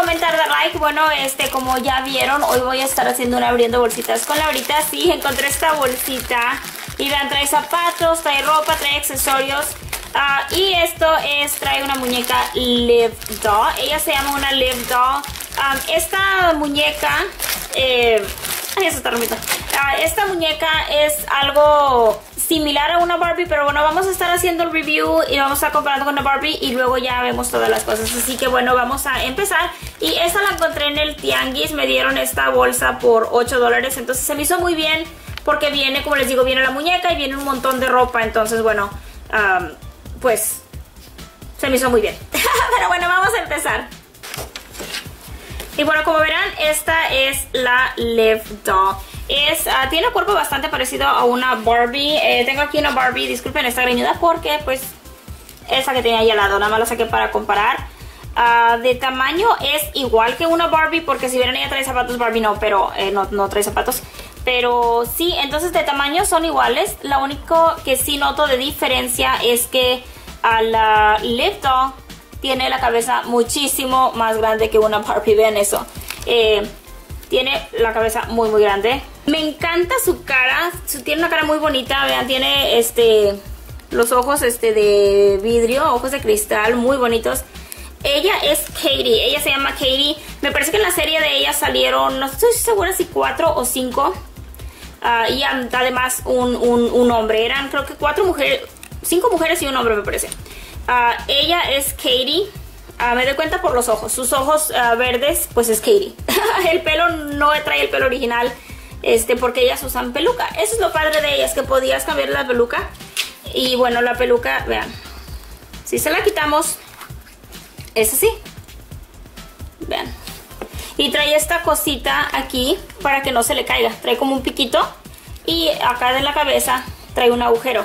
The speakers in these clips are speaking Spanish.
comentar, dar like. Bueno, este, como ya vieron, hoy voy a estar haciendo una abriendo bolsitas con Laurita. Sí, encontré esta bolsita. Y vean, trae zapatos, trae ropa, trae accesorios. Ah, y esto es, trae una muñeca Live Doll. Ella se llama una Live Doll. Ah, esta muñeca... Eh, está ah, esta muñeca es algo similar a una Barbie, pero bueno, vamos a estar haciendo el review y vamos a estar comparando con una Barbie y luego ya vemos todas las cosas. Así que bueno, vamos a empezar. Y esta la encontré en el Tianguis, me dieron esta bolsa por 8 dólares, entonces se me hizo muy bien porque viene, como les digo, viene la muñeca y viene un montón de ropa, entonces bueno, pues se me hizo muy bien. pero bueno, vamos a empezar. Y bueno, como verán, esta es la Live Doll. Es, uh, tiene un cuerpo bastante parecido a una Barbie. Eh, tengo aquí una Barbie, disculpen esta greñuda porque pues esa que tenía ahí al lado, nada más la saqué para comparar. Uh, de tamaño es igual que una Barbie porque si vieron ella trae zapatos, Barbie no, pero eh, no, no trae zapatos. Pero sí, entonces de tamaño son iguales. Lo único que sí noto de diferencia es que a la Live Doll tiene la cabeza muchísimo más grande que una Barbie, vean eso. Eh, tiene la cabeza muy muy grande. Me encanta su cara, tiene una cara muy bonita, vean, tiene este los ojos este de vidrio, ojos de cristal, muy bonitos. Ella es Katie, ella se llama Katie. Me parece que en la serie de ella salieron, no estoy segura si cuatro o cinco. Ah, y además un, un, hombre. Eran creo que cuatro mujeres, cinco mujeres y un hombre me parece. Ah, ella es Katie. Ah, me doy cuenta por los ojos. Sus ojos verdes, pues es Katie. el pelo no trae el pelo original, este, porque ellas usan peluca. Eso es lo padre de ellas, que podías cambiar la peluca. Y bueno, la peluca, vean. Si se la quitamos, es así. Vean. Y trae esta cosita aquí para que no se le caiga. Trae como un piquito. Y acá de la cabeza trae un agujero.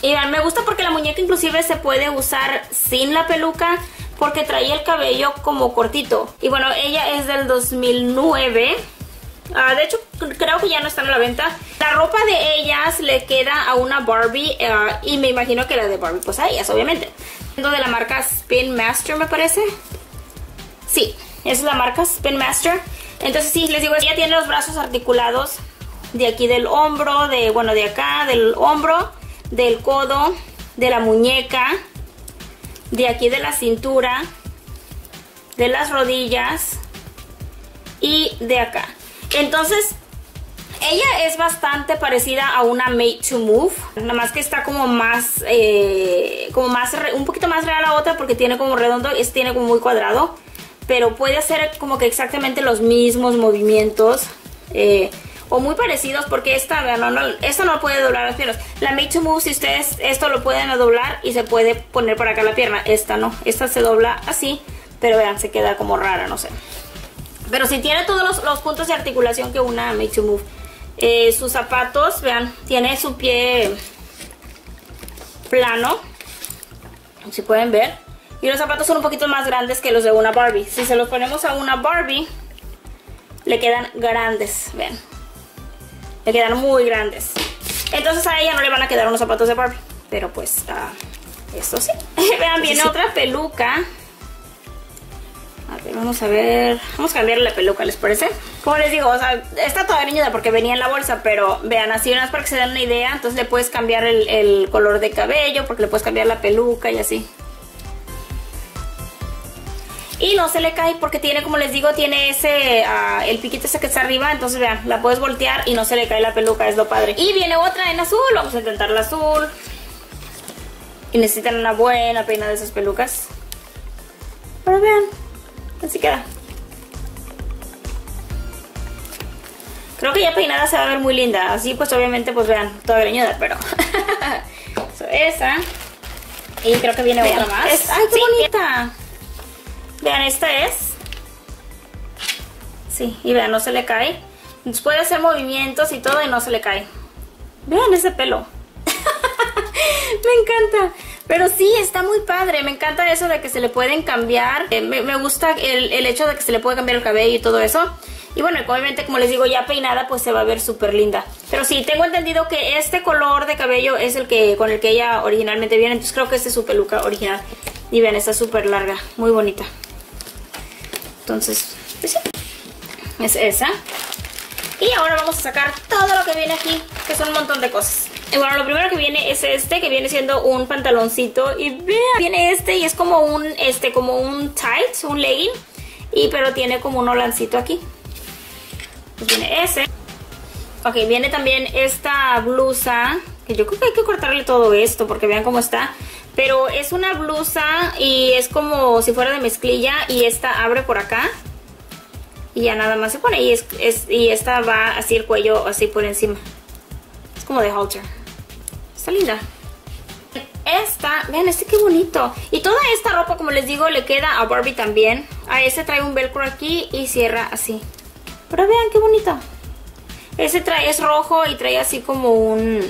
Y vean, me gusta porque la muñeca inclusive se puede usar sin la peluca porque traía el cabello como cortito. Y bueno, ella es del 2009. Ah, de hecho, creo que ya no están a la venta. La ropa de ellas le queda a una Barbie ah, y me imagino que la de Barbie pues a ellas, obviamente. De la marca Spin Master, me parece. Sí, esa es la marca Spin Master. Entonces sí, les digo, ella tiene los brazos articulados de aquí del hombro, de, bueno, de acá, del hombro, del codo, de la muñeca, de aquí de la cintura, de las rodillas y de acá. Entonces, ella es bastante parecida a una Made to Move, nada más que está como más, eh, como más, un poquito más real a la otra porque tiene como redondo, este tiene como muy cuadrado, pero puede hacer como que exactamente los mismos movimientos. Eh, o muy parecidos porque esta, no, no, esta no puede doblar las piernas. La Made to Move, si ustedes esto lo pueden doblar y se puede poner para acá la pierna. Esta no, esta se dobla así, pero vean, se queda como rara, no sé. Pero si tiene todos los, puntos de articulación que una Made to Move. Eh, sus zapatos, vean, tiene su pie plano, si pueden ver. Y los zapatos son un poquito más grandes que los de una Barbie. Si se los ponemos a una Barbie, le quedan grandes, vean le quedan muy grandes. Entonces a ella no le van a quedar unos zapatos de Barbie. Pero pues, uh, esto sí. Vean, viene otra peluca. Vamos a ver. Vamos a cambiarle la peluca, ¿les parece? Como les digo, está toda niña porque venía en la bolsa, pero vean, así unas para que se den una idea. Entonces le puedes cambiar el, color de cabello, porque le puedes cambiar la peluca y así y no se le cae porque tiene, como les digo, tiene ese, uh, el piquito ese que está arriba, entonces vean, la puedes voltear y no se le cae la peluca, es lo padre. Y viene otra en azul, vamos a intentar la azul. Y necesitan una buena peina de esas pelucas. Pero vean, así queda. Creo que ya peinada se va a ver muy linda, así pues obviamente pues vean, toda greñuda, pero... esa. Y creo que viene otra más. ¡Ay, qué bonita! Vean, esta es. Sí, y vean, no se le cae. Puede hacer movimientos y todo y no se le cae. Vean ese pelo. me encanta. Pero sí, está muy padre. Me encanta eso de que se le pueden cambiar. Eh, me, gusta el, el, hecho de que se le puede cambiar el cabello y todo eso. Y bueno, obviamente, como les digo, ya peinada, pues se va a ver súper linda. Pero sí, tengo entendido que este color de cabello es el que con el que ella originalmente viene. Entonces creo que este es su peluca original. Y vean, está súper larga. Muy bonita. Entonces, pues es esa. Y ahora vamos a sacar todo lo que viene aquí, que son un montón de cosas. Y bueno, lo primero que viene es este, que viene siendo un pantaloncito. Y vean, viene este y es como un, este, como un tight, un legging. Y pero tiene como un holancito aquí. Viene ese. Ok, viene también esta blusa. Que yo creo que hay que cortarle todo esto porque vean cómo está. Pero es una blusa y es como si fuera de mezclilla y esta abre por acá y ya nada más se pone y, es, y esta va así el cuello así por encima es como de halter está linda. Esta, vean este qué bonito. Y toda esta ropa como les digo le queda a Barbie también. A ese trae un velcro aquí y cierra así. Pero vean qué bonito. Ese trae es rojo y trae así como un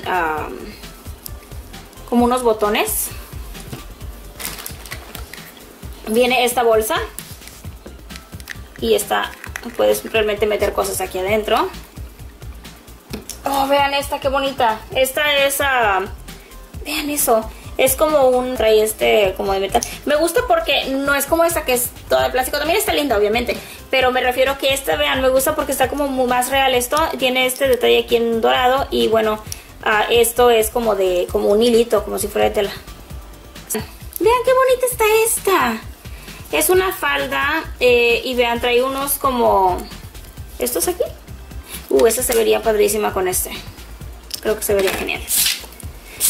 como unos botones. Viene esta bolsa. Y esta puedes realmente meter cosas aquí adentro. Oh, vean esta, qué bonita. Esta es, uh, vean eso. Es como un, trae este como de metal. Me gusta porque no es como esta que es toda de plástico. También está linda, obviamente. Pero me refiero que esta, vean, me gusta porque está como más real esto. Tiene este detalle aquí en dorado. Y bueno, uh, esto es como de, como un hilito, como si fuera de tela. Vean qué bonita está esta. Es una falda eh, y vean, trae unos como... ¿Estos aquí? Uh, esta se vería padrísima con este. Creo que se vería genial.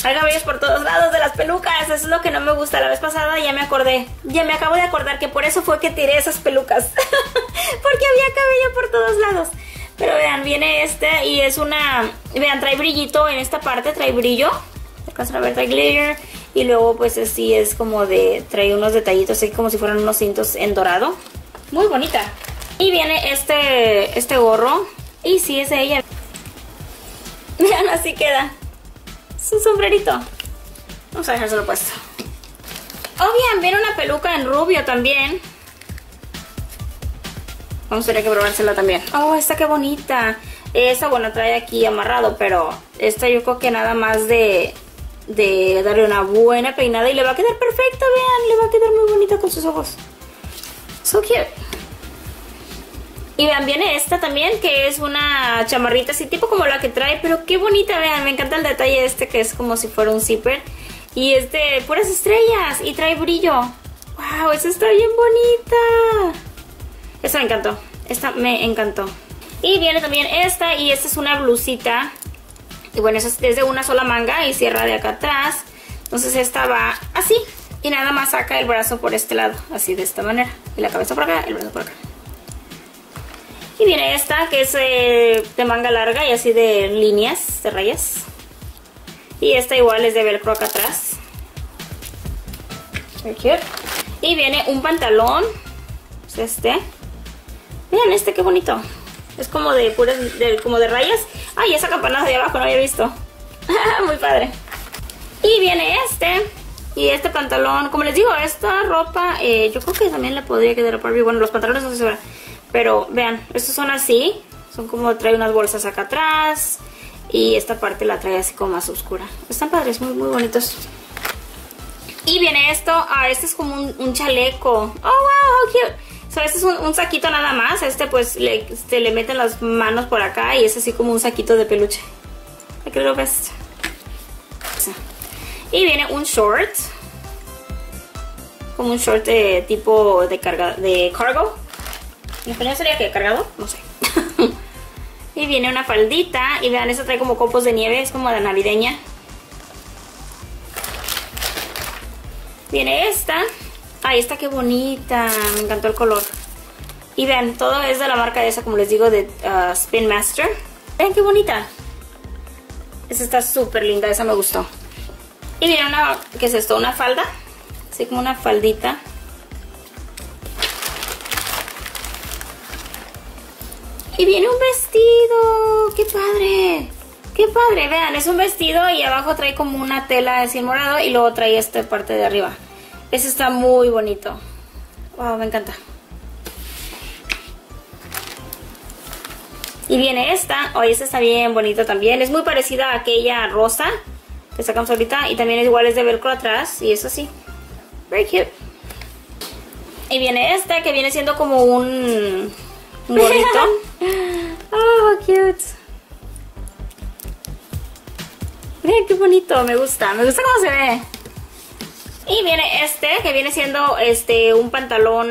Hay cabellos por todos lados de las pelucas. Eso es lo que no me gusta. La vez pasada ya me acordé. Ya me acabo de acordar que por eso fue que tiré esas pelucas. Porque había cabello por todos lados. Pero vean, viene este y es una... Vean, trae brillito en esta parte. Trae brillo. Alcanzan a ver, trae glitter. Y luego pues así es como de, trae unos detallitos así como si fueran unos cintos en dorado. Muy bonita. Y viene este, este gorro. Y sí, es ella. Vean, así queda. Es un sombrerito. Vamos a dejárselo puesto. Oh, bien, viene una peluca en rubio también. Vamos a tener que probársela también. Oh, esta qué bonita. Esta, bueno, trae aquí amarrado, pero esta yo creo que nada más de, de darle una buena peinada y le va a quedar perfecta, vean, le va a quedar muy bonita con sus ojos. So cute. Y vean, viene esta también, que es una chamarrita así, tipo como la que trae, pero qué bonita, vean, me encanta el detalle este que es como si fuera un zipper. Y es de puras estrellas y trae brillo. ¡Wow! Esta está bien bonita. Esta me encantó, esta me encantó. Y viene también esta y esta es una blusita y bueno, es de una sola manga y cierra de acá atrás. Entonces esta va así. Y nada más saca el brazo por este lado, así de esta manera. Y la cabeza por acá, el brazo por acá. Y viene esta que es eh, de manga larga y así de líneas, de rayas. Y esta igual es de velcro acá atrás. Y viene un pantalón. Es este. Miren este, qué bonito. Es como de puras, como de rayas. Ay, esa campanada de abajo no había visto. Muy padre. Y viene este. Y este pantalón, como les digo, esta ropa, eh, yo creo que también le podría quedar a Barbie. Bueno, los pantalones no se ven. Pero vean, estos son así. Son como trae unas bolsas acá atrás. Y esta parte la trae así como más oscura. Están padres, muy, muy bonitos. Y viene esto. Ah, este es como un, chaleco. Oh, wow, how cute este es un, saquito nada más. Este pues le, este, le meten las manos por acá y es así como un saquito de peluche. Aquí lo ves. Y viene un short. Como un short de tipo de carga de cargo. ¿En español sería que cargado? No sé. y viene una faldita. Y vean, esta trae como copos de nieve. Es como de navideña. Viene esta. Ay, esta qué bonita. Me encantó el color. Y vean, todo es de la marca esa, como les digo, de uh, Spin Master. Vean qué bonita. Esa está súper linda, esa me gustó. Y viene una, ¿qué es esto? Una falda. Así como una faldita. Y viene un vestido. ¡Qué padre! ¡Qué padre! Vean, es un vestido y abajo trae como una tela así morado y luego trae esta parte de arriba. Ese está muy bonito. Wow, me encanta. Y viene esta. Oh, esta está bien bonita también. Es muy parecida a aquella rosa que sacamos ahorita. Y también es igual, es de velcro atrás. Y eso sí. Very cute. Y viene este que viene siendo como un, un gorrito. cute. Miren qué bonito, me gusta, me gusta cómo se ve. Y viene este que viene siendo este un pantalón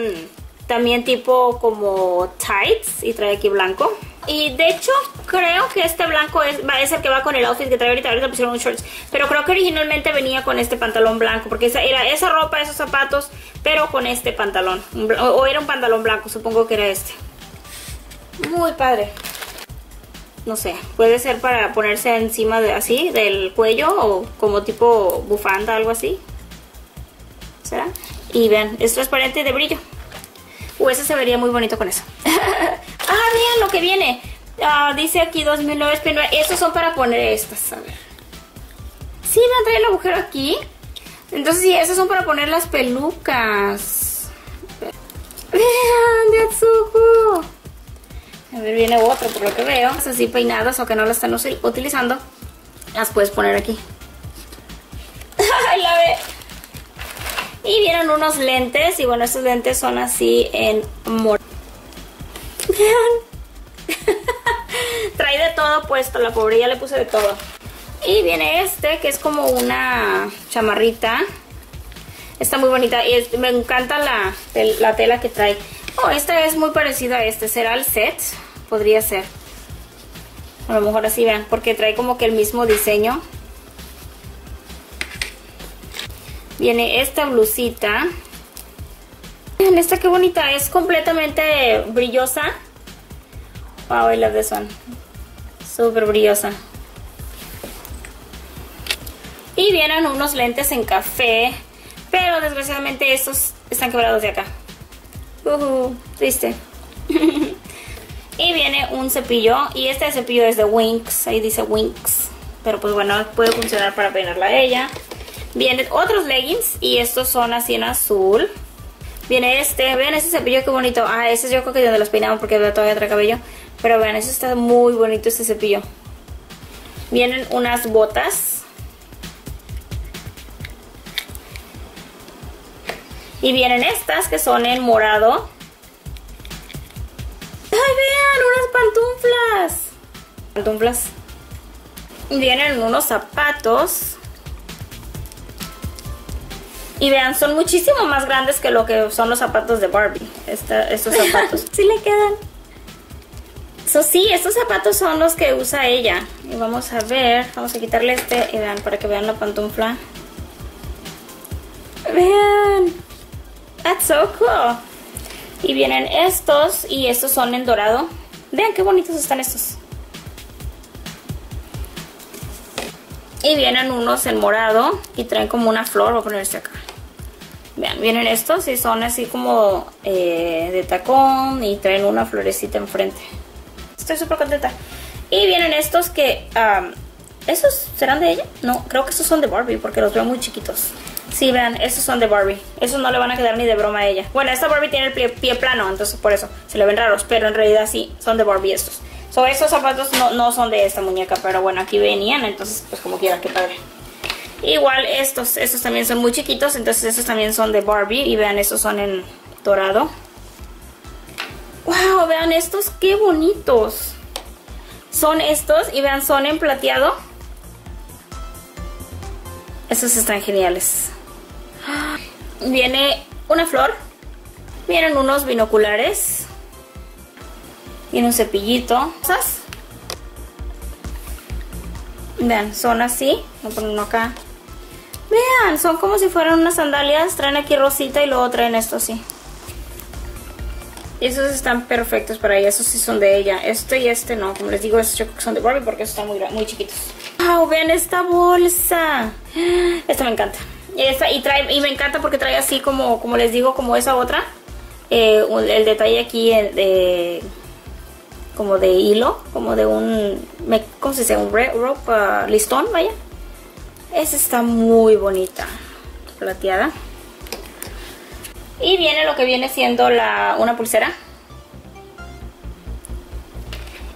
también tipo como tights y trae aquí blanco. Y de hecho creo que este blanco es, es el que va con el outfit que trae ahorita. Ahorita pusieron un shorts. Pero creo que originalmente venía con este pantalón blanco. Porque esa, era esa ropa, esos zapatos, pero con este pantalón. O, era un pantalón blanco, supongo que era este. Muy padre. No sé, puede ser para ponerse encima de así, del cuello o como tipo bufanda, algo así. ¿Será? Y vean, es transparente de brillo. Uh, ese se vería muy bonito con eso. ah, vean lo que viene. Ah, dice aquí 2009, pero estos son para poner estas. A ver. Sí, me trae el agujero aquí. Entonces sí, esos son para poner las pelucas. Vean, de Atsuko. A ver, viene otro por lo que veo. Así peinadas o que no las están utilizando. Las puedes poner aquí. ¡Ay, la ve! Y vienen unos lentes. Y bueno, estos lentes son así en morado. Vean. Trae de todo puesto. La pobre ya le puse de todo. Y viene este que es como una chamarrita. Está muy bonita. Y me encanta la, la tela que trae. Oh, esta es muy parecida a este. ¿Será el set? Podría ser. A lo mejor así vean. Porque trae como que el mismo diseño. Viene esta blusita. Miren esta qué bonita. Es completamente brillosa. Wow, I love this one. Súper brillosa. Y vienen unos lentes en café. Pero desgraciadamente estos están quebrados de acá. Uh triste. y viene un cepillo. Y este cepillo es de Winx. Ahí dice Winx. Pero pues bueno, puede funcionar para peinarla a ella. Vienen otros leggings y estos son así en azul. Viene este, vean ese cepillo qué bonito. Ah, ese yo creo que donde los peinamos porque todavía trae cabello. Pero vean, ese está muy bonito este cepillo. Vienen unas botas. Y vienen estas que son en morado. ¡Ay, vean! Unas pantuflas. Pantuflas. Vienen unos zapatos. Y vean, son muchísimo más grandes que lo que son los zapatos de Barbie. estos zapatos. sí le quedan. So, sí, estos zapatos son los que usa ella. Y vamos a ver, vamos a quitarle este y vean, para que vean la pantufla. Vean. That's so cool. Y vienen estos y estos son en dorado. Vean qué bonitos están estos. Y vienen unos en morado y traen como una flor. Voy a poner este acá. Vean, vienen estos y son así como eh, de tacón y traen una florecita enfrente. Estoy súper contenta. Y vienen estos que... ¿Esos serán de ella? No, creo que estos son de Barbie porque los veo muy chiquitos. Sí, vean, estos son de Barbie. Esos no le van a quedar ni de broma a ella. Bueno, esta Barbie tiene el pie, plano, entonces por eso se le ven raros. Pero en realidad sí, son de Barbie estos. So, estos zapatos no, no son de esta muñeca, pero bueno, aquí venían, entonces pues como quiera, qué padre. Igual estos, estos también son muy chiquitos, entonces estos también son de Barbie. Y vean, estos son en dorado. ¡Wow! Vean estos, qué bonitos. Son estos y vean, son en plateado. Estos están geniales. Viene una flor. Vienen unos binoculares. Viene un cepillito. Vean, son así. Voy a poner uno acá. Vean, son como si fueran unas sandalias. Traen aquí rosita y luego traen esto así. Esos están perfectos para ella. Esos sí son de ella. Este y este no. Como les digo, estos yo creo que son de Barbie porque están muy, muy chiquitos. ¡Wow! Vean esta bolsa. Esta me encanta. Esta, y, trae, y me encanta porque trae así como, como les digo, como esa otra. Eh, el detalle aquí de como de hilo, como de un, ¿cómo se dice? Un rope, listón, vaya. Esa está muy bonita, plateada. Y viene lo que viene siendo la, una pulsera.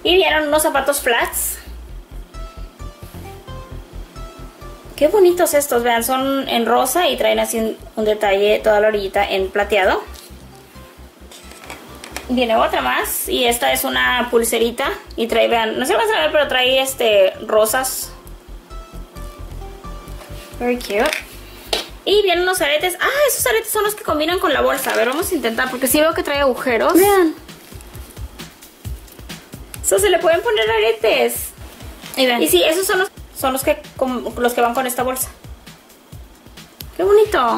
Y vienen unos zapatos flats. Qué bonitos estos, vean, son en rosa y traen así un detalle, toda la orillita en plateado. viene otra más. Y esta es una pulserita. Y trae, vean, no sé si van a ver, pero trae este rosas. Very cute. Y vienen unos aretes. Ah, esos aretes son los que combinan con la bolsa. A ver, vamos a intentar, porque sí veo que trae agujeros. Vean. Eso se le pueden poner aretes. Y vean. Y sí, esos son los, son los que com- los que van con esta bolsa. Qué bonito.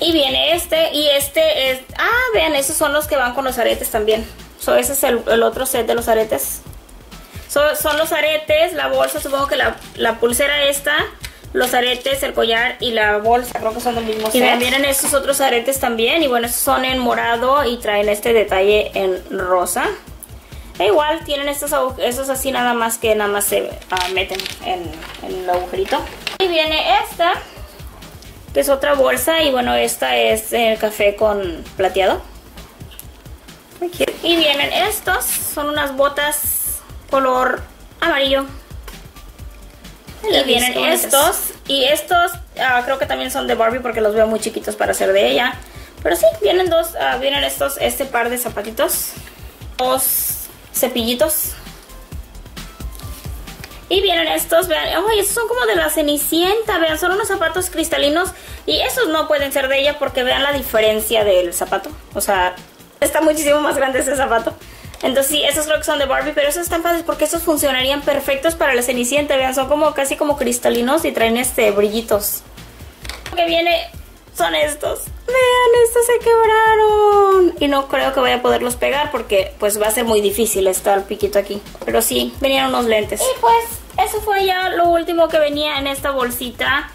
Y viene este y este es... Ah, vean, esos son los que van con los aretes también. So, ese es el, el otro set de los aretes. So, son los aretes, la bolsa, supongo que la, la pulsera esta, los aretes, el collar y la bolsa, creo que son del mismo Y vean, vienen estos otros aretes también y bueno, estos son en morado y traen este detalle en rosa. E igual tienen estos, estos así nada más que nada más se ah, meten en, en el agujerito. Y viene esta, que es otra bolsa y bueno, esta es el café con plateado. Y vienen estos, son unas botas color amarillo. Y vienen estos, y estos ah, creo que también son de Barbie porque los veo muy chiquitos para ser de ella. Pero sí, vienen dos, ah, vienen estos, este par de zapatitos, dos cepillitos. Y vienen estos, vean, ay, estos son como de la Cenicienta, vean, son unos zapatos cristalinos y esos no pueden ser de ella porque vean la diferencia del zapato. O sea, está muchísimo más grande ese zapato. Entonces sí, esos creo son de Barbie, pero esos están padres porque estos funcionarían perfectos para la Cenicienta, vean, son como casi como cristalinos y traen este brillitos. Que viene son estos. Vean, estos se quebraron. Y no creo que vaya a poderlos pegar porque pues va a ser muy difícil estar el piquito aquí. Pero sí, venían unos lentes. Y pues eso fue ya lo último que venía en esta bolsita.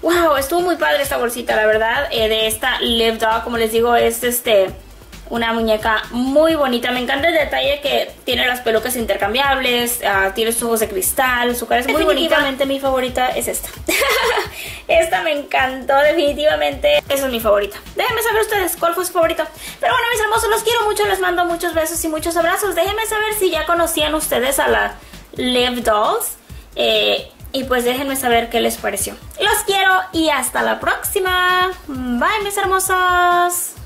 Wow, estuvo muy padre esta bolsita, la verdad. Eh, de esta Live Dog, como les digo, es este una muñeca muy bonita. Me encanta el detalle que tiene las pelucas intercambiables, ah, tiene sus ojos de cristal, su cara es muy bonita. Definitivamente mi favorita es esta. esta me encantó, definitivamente. Esa es mi favorita. Déjenme saber ustedes cuál fue su favorita. Pero bueno, mis hermosos, los quiero mucho, les mando muchos besos y muchos abrazos. Déjenme saber si ya conocían ustedes a la Live Dolls. Eh, y pues déjenme saber qué les pareció. Los quiero y hasta la próxima. Bye, mis hermosos.